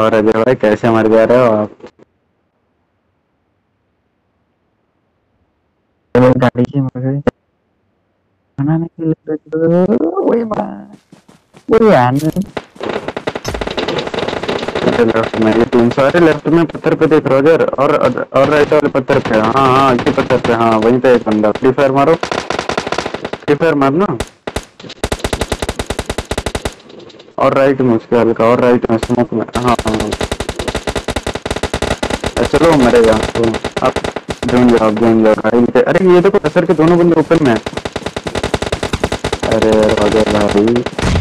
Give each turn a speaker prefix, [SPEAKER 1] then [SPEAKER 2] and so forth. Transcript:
[SPEAKER 1] और अजय भाई कैसे मर जा रहे हो आप?
[SPEAKER 2] गाड़ी से मर गए बनाने के लिए वही वही यार।
[SPEAKER 1] लेफ़्ट में ये तीन सारे लेफ़्ट में पत्थर पे देख रोजर और और राइट वाले पत्थर पे। हाँ हाँ इसी पत्थर पे। हाँ वहीं पे एक बंदा। फ्री फायर मारो। फ्री फायर मारना। और राइट में उसके हल्का, और राइट में स्मोक में। हाँ हाँ। चलो मरेगा तो आप जोन जाओ जोन जाओ भाई अरे, ये देखो असर के दोनों बंदे ओपन में अरे भाई।